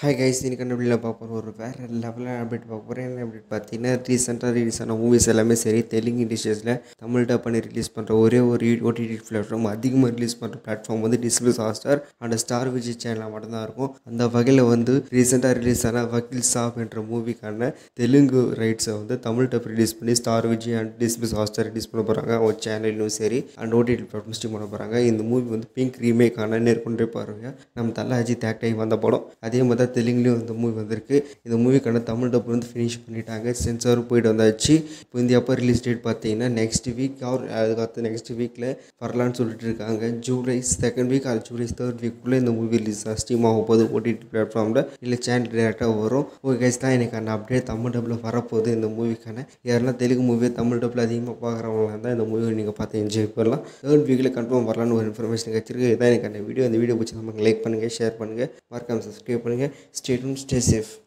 Hi guys இன்னைக்கு கண்டுபிடியில் பார்க்க போகிறோம் ஒரு வேறு லெவலில் அப்டேட் பார்க்க போகிறேன் என்ன அப்டேட் பார்த்தீங்கன்னா ரீசெண்டாக ரிலீஸ் ஆன மூவிஸ் எல்லாமே சரி தெலுங்கு இண்டஸ்ட்ரீஸில் தமிழ் டப் பண்ணி ரிலீஸ் பண்ணுற ஒரே ஒரு ஓடிடி பிளாட்ஃபார்ம் அதிகமாக ரிலீஸ் பண்ணுற பிளாட்ஃபார்ம் வந்து Disney plus Hotstar and Star Vijay சேனலாக மட்டும்தான் இருக்கும். அந்த வகையில் வந்து ரீசெண்டாக ரிலீஸ் ஆன வக்கீல் சாப் என்ற மூவிக்கான தெலுங்கு ரைட்ஸை வந்து தமிழ் டப் ரிலீஸ் பண்ணி Star Vijay and Disney plus Hotstar release பண்ண போகிறாங்க அவங்க சேனலும் சரி அண்ட் ஓடிடி பிளாட்ஃபார்ம் ஸ்ட்ரீம் பண்ண போகிறாங்க இந்த மூவி வந்து பிங்க் ரீமேக்கான நேர்கொண்டே பாருங்க நம்ம தலை அஜித் ஆகி வந்த படம். அதே மாதிரி தான் தெலுங்குலேயும் இந்த மூவி வந்திருக்கு. இந்த மூவிக்கான தமிழ் டப் வந்து ஃபினிஷ் பண்ணிட்டாங்க. சென்சாரும் போயிட்டு வந்தாச்சு. இப்போ இந்தியா அப்போ ரிலீஸ் டேட் பார்த்தீங்கன்னா நெக்ஸ்ட் வீக் அவர் அதுக்கடுத்து நெக்ஸ்ட் வீக்கில் வரலான்னு சொல்லிட்டு இருக்காங்க. ஜூலை செகண்ட் வீக் அது ஜூலை தேர்ட் வீக்குள்ளே இந்த மூவி ரிலீஸ் ஸ்டீம் ஆக போகுது ஓடிடி பிளாட்ஃபார்மில் இல்லை சேனல் டேரெக்டாக வரும். ஓகே கைஸ் தான் எனக்கு அந்த அப்டேட் தமிழ் டப்பில் வரப்போகுது இந்த மூவிக்கான யாரெல்லாம் தெலுங்கு மூவியை தமிழ் டப்பில் அதிகமாக பார்க்குறவங்களா இருந்தால் இந்த மூவி நீங்கள் பார்த்து என்ஜாய் பண்ணலாம். தேர்ட் வீக்கில் கன்ஃபார்ம் வரலான்னு ஒரு இன்ஃபர்மேஷன் கிடச்சிருக்கு. இதான் எனக்கு அந்த வீடியோ அந்த வீடியோ பிடிச்சி நமக்கு லைக் பண்ணுங்கள் ஷேர் பண்ணுங்கள் மறக்காமல் சப்ஸ்கிரைப் பண்ணுங்கள் Stay tuned, stay safe.